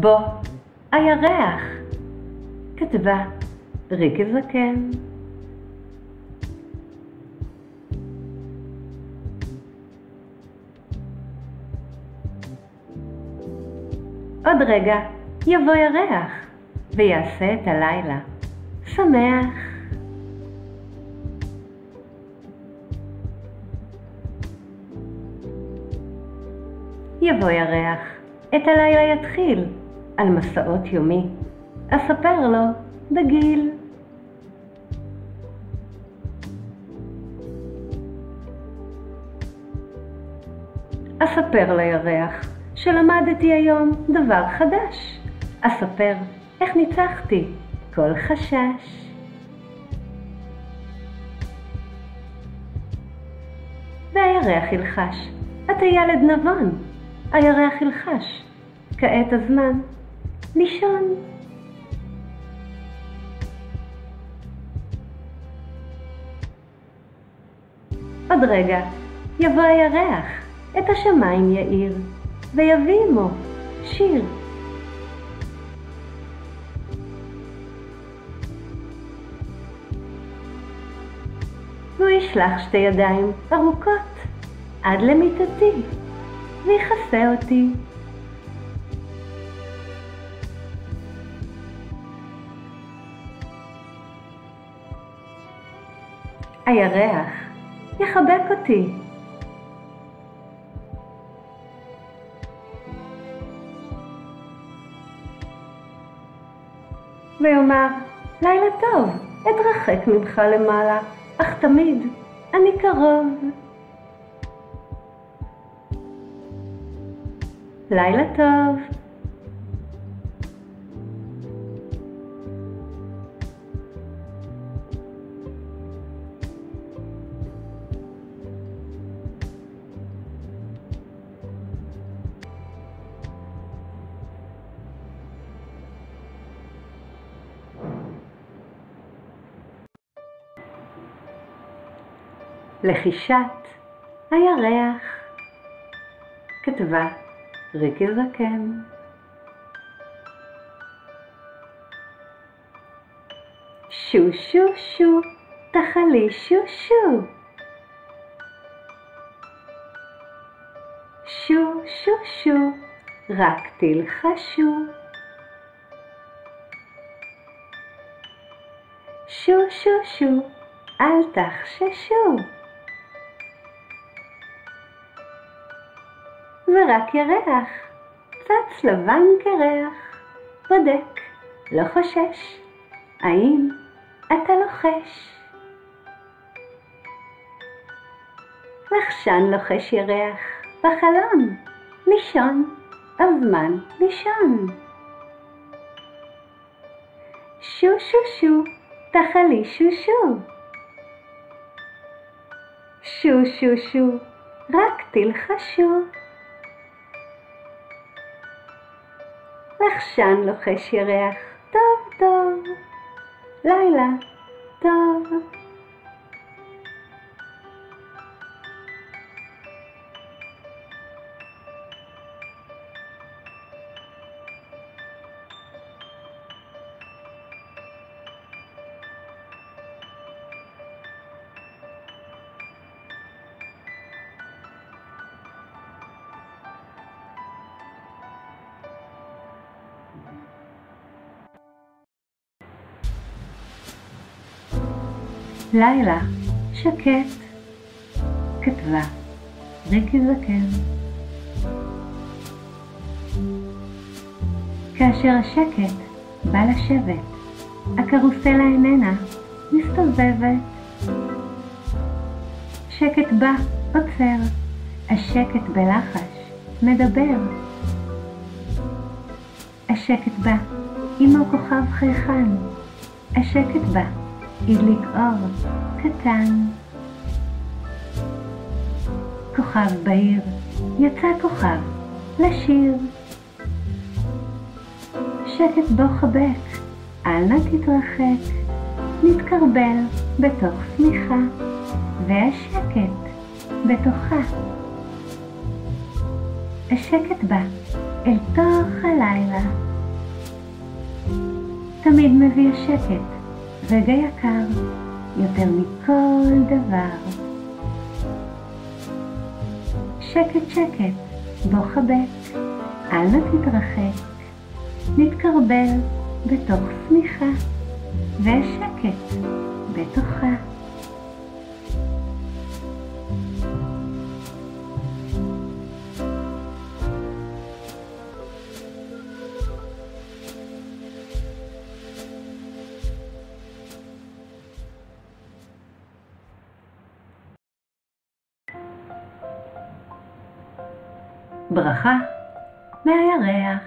בוא, הירח. כתבה ריקי זקן. עוד רגע יבוא ירח ויעשה את הלילה שמח. יבוא ירח, את הלילה יתחיל, על מסעות יומי, אספר לו בגיל. אספר לירח שלמדתי היום דבר חדש. אספר איך ניצחתי כל חשש. והירח ילחש, אתה ילד נבון. הירח ילחש, כעת הזמן לישון. עוד רגע יבוא הירח, את השמיים יאיר, ויביא עמו שיר. והוא ישלח שתי ידיים ארוכות עד למיטתי, ויכסה אותי. הירח יחבק אותי. ויאמר, לילה טוב, אתרחק ממך למעלה, אך תמיד אני קרוב. לילה טוב. לחישת הירח. כתבה ריקי זקן. שו שו שו תחלי שו שו. שו שו שו רק תלחשו. שו שו שו אל תחששו ורק ירח, צץ לבן קרח, בודק, לא חושש, האם אתה לוחש? לחשן לוחש ירח, בחלון, לישון, הזמן לישון. שו שו שו, תחלי שו שו. שו שו שו, רק תלחשו. לחשן לוחש ירח, טוב טוב, לילה לילה שקט, כתבה ריקי זקן. כאשר השקט בא לשבת, הקרוסלה איננה מסתובבת. שקט בא, עוצר, השקט בלחש מדבר. השקט בא, עמו כוכב חייכן, השקט בא. הדליק אור קטן. כוכב בעיר, יצא כוכב לשיר. שקט בו חבק, אל נא תתרחק, נתקרבל בתוך שמיכה, והשקט בתוכה. השקט בא אל תוך הלילה. תמיד מביא שקט, רגע יקר, יותר מכל דבר. שקט שקט, בוא חבק, אל נא תתרחק, נתקרבל בתוך שמיכה, ושקט בתוכה. ברכה מהירח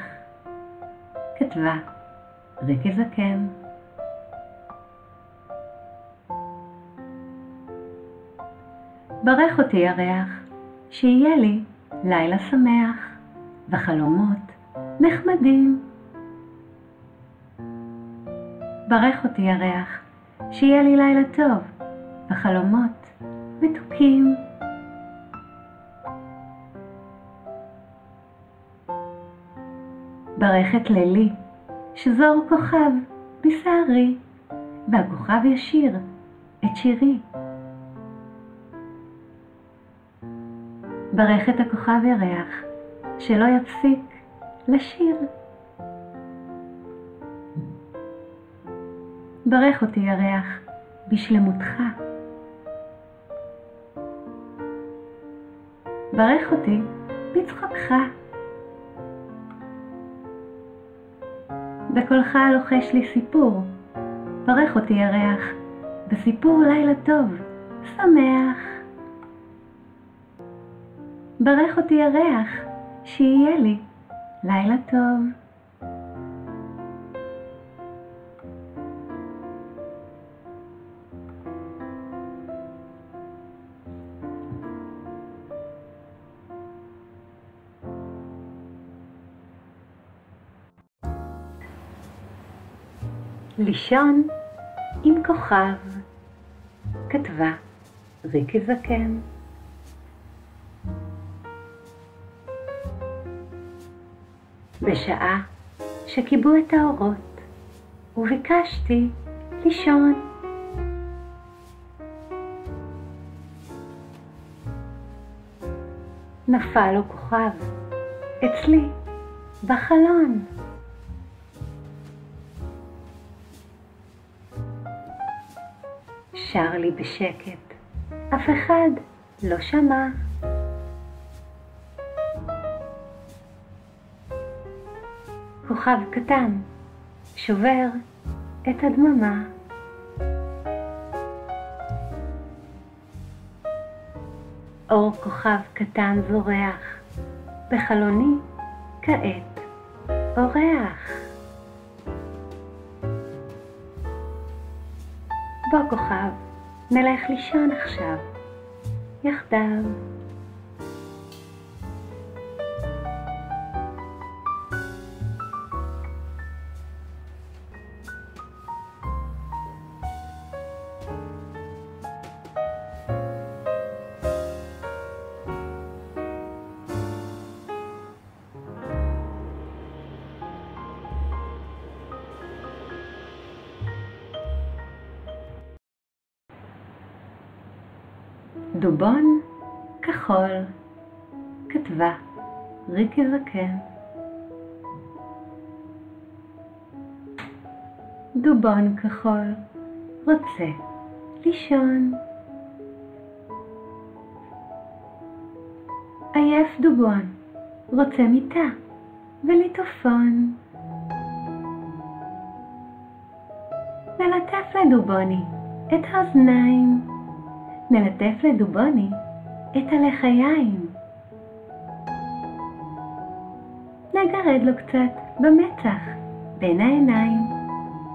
כתבה ריקי זקן ברך אותי ירח, שיהיה לי לילה שמח וחלומות נחמדים. ברך אותי ירח, שיהיה לי לילה טוב וחלומות מתוקים. ברך את לילי, שזור כוכב בשערי, והכוכב ישיר את שירי. ברך את הכוכב ירח, שלא יפסיק לשיר. ברך אותי ירח בשלמותך. ברך אותי בצחוקך. בקולך לוחש לי סיפור, ברך אותי ירח. בסיפור לילה טוב, שמח. ברך אותי ירח, שיהיה לי. לילה טוב. לישון עם כוכב, כתבה ריקי זקן. בשעה שכיבו את האורות, וביקשתי לישון. נפל לו כוכב אצלי בחלון. שר לי בשקט, אף אחד לא שמע. כוכב קטן שובר את הדממה. אור כוכב קטן זורח, בחלוני כעת אורח. בוא כוכב, נלך לישון עכשיו, יחדיו. דובון כחול, כתבה ריקי זקן. דובון כחול רוצה לישון. עייף דובון, רוצה מיטה וליטופון. נלטף לדובוני את האוזניים. נלטף לדובוני את הלחיים. נגרד לו קצת במצח בין העיניים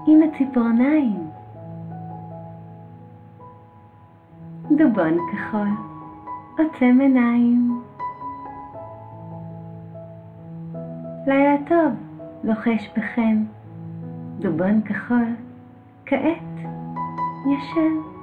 עם הציפורניים. דובון כחול עוצם עיניים. לילה טוב לוחש בכם, דובון כחול כעת ישן.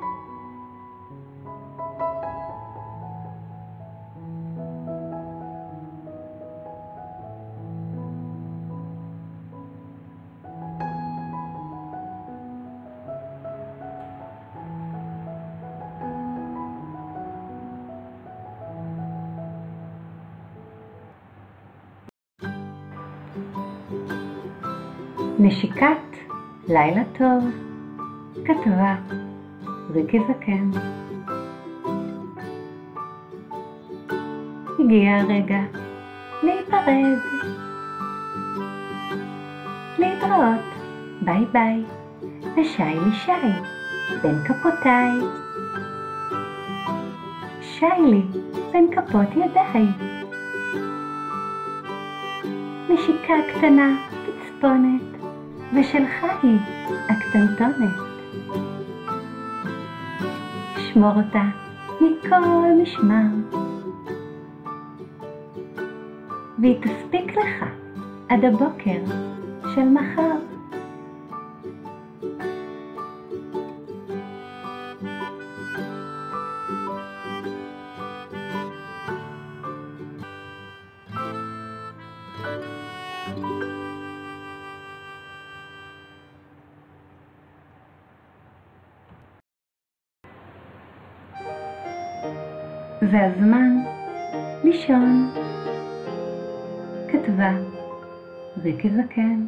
נשיקת לילה טוב, כתבה ריקי זקן. הגיע הרגע להיפרד. להתראות, ביי ביי, ושי משי, בין כפותיי. שיילי, בין כפות ידיי. נשיקה קטנה, פצפונת, ושלך היא הקטנטונת. שמור אותה מכל משמר. והיא תספיק לך עד הבוקר של מחר. זה הזמן לישון. כתבה ריקי זקן.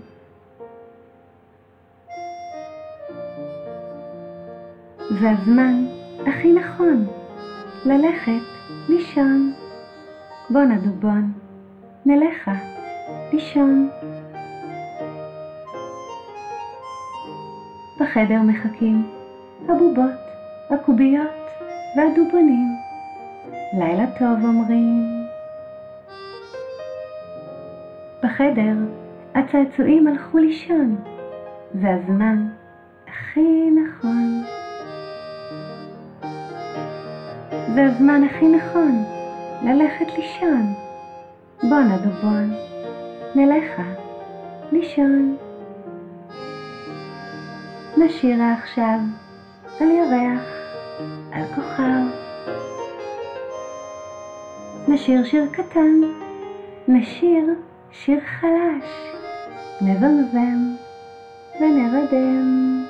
זה הזמן הכי נכון ללכת לישון. בוא נדובון, נלכה לישון. בחדר מחכים הבובות, הקוביות והדובונים. לילה טוב אומרים. בחדר הצעצועים הלכו לישון, זה הזמן הכי נכון. זה הזמן הכי נכון ללכת לישון. בוא נדובון, נלכה לישון. נשירה עכשיו על ירח, על כוכב. נשיר שיר קטן, נשיר שיר חלש, נזמזם ונרדם.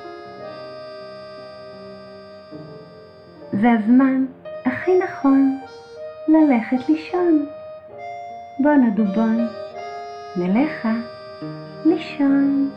זה הזמן הכי נכון ללכת לישון. בוא נדובון, נלכה לישון.